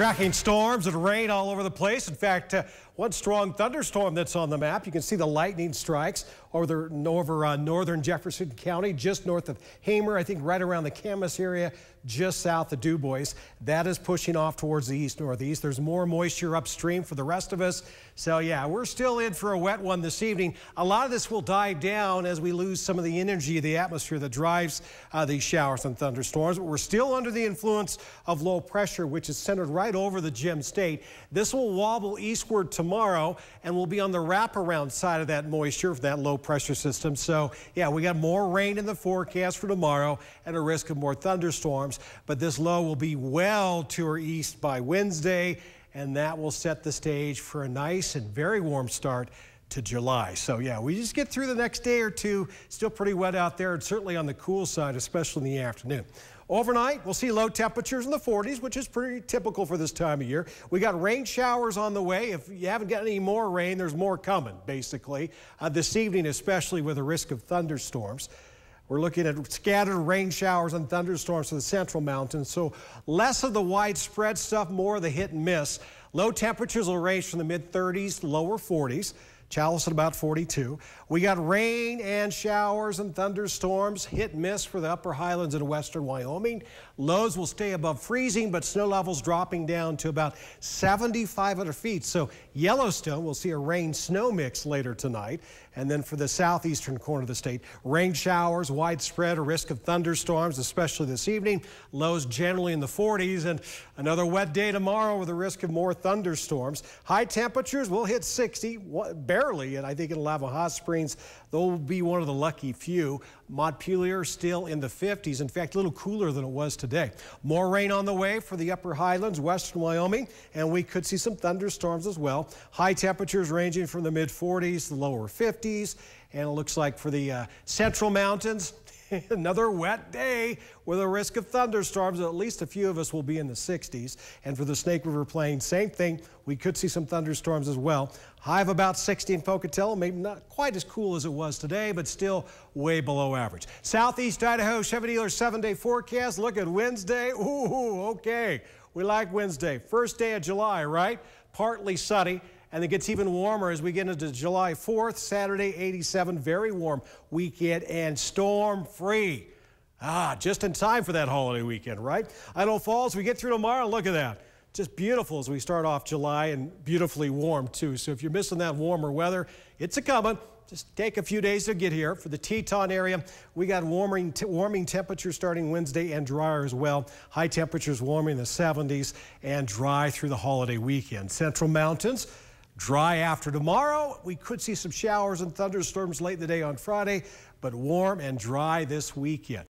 Tracking storms and rain all over the place. In fact, uh, one strong thunderstorm that's on the map. You can see the lightning strikes over, over uh, northern Jefferson County, just north of Hamer, I think right around the Camas area, just south of Dubois. That is pushing off towards the east northeast. There's more moisture upstream for the rest of us. So, yeah, we're still in for a wet one this evening. A lot of this will die down as we lose some of the energy of the atmosphere that drives uh, these showers and thunderstorms. But we're still under the influence of low pressure, which is centered right over the Gem State. This will wobble eastward tomorrow and we'll be on the wraparound side of that moisture of that low pressure system. So yeah, we got more rain in the forecast for tomorrow and a risk of more thunderstorms, but this low will be well to our east by Wednesday and that will set the stage for a nice and very warm start to July. So yeah, we just get through the next day or two. Still pretty wet out there and certainly on the cool side, especially in the afternoon. Overnight, we'll see low temperatures in the 40s, which is pretty typical for this time of year. We got rain showers on the way. If you haven't got any more rain, there's more coming, basically. Uh, this evening, especially with a risk of thunderstorms. We're looking at scattered rain showers and thunderstorms to the central mountains. So less of the widespread stuff, more of the hit and miss. Low temperatures will range from the mid 30s to lower 40s. Challis at about 42. We got rain and showers and thunderstorms, hit miss for the upper highlands in western Wyoming. Lows will stay above freezing, but snow levels dropping down to about 7,500 feet. So Yellowstone will see a rain snow mix later tonight. And then for the southeastern corner of the state, rain showers, widespread, a risk of thunderstorms, especially this evening. Lows generally in the 40s and another wet day tomorrow with a risk of more thunderstorms. High temperatures will hit 60, and I think in Lava Hot Springs, they'll be one of the lucky few. Montpelier still in the 50s. In fact, a little cooler than it was today. More rain on the way for the upper highlands, western Wyoming, and we could see some thunderstorms as well. High temperatures ranging from the mid 40s to the lower 50s. And it looks like for the uh, central mountains, Another wet day with a risk of thunderstorms. At least a few of us will be in the 60s. And for the Snake River Plain, same thing. We could see some thunderstorms as well. High of about 60 in Pocatello. Maybe not quite as cool as it was today, but still way below average. Southeast Idaho Chevy dealer seven-day forecast. Look at Wednesday. Ooh, okay. We like Wednesday. First day of July, right? Partly sunny and it gets even warmer as we get into July 4th, Saturday, 87, very warm weekend and storm free. Ah, just in time for that holiday weekend, right? Idaho Falls, we get through tomorrow, look at that. Just beautiful as we start off July and beautifully warm too. So if you're missing that warmer weather, it's a coming. Just take a few days to get here. For the Teton area, we got warming, warming temperatures starting Wednesday and drier as well. High temperatures warming in the 70s and dry through the holiday weekend. Central Mountains, Dry after tomorrow. We could see some showers and thunderstorms late in the day on Friday, but warm and dry this weekend.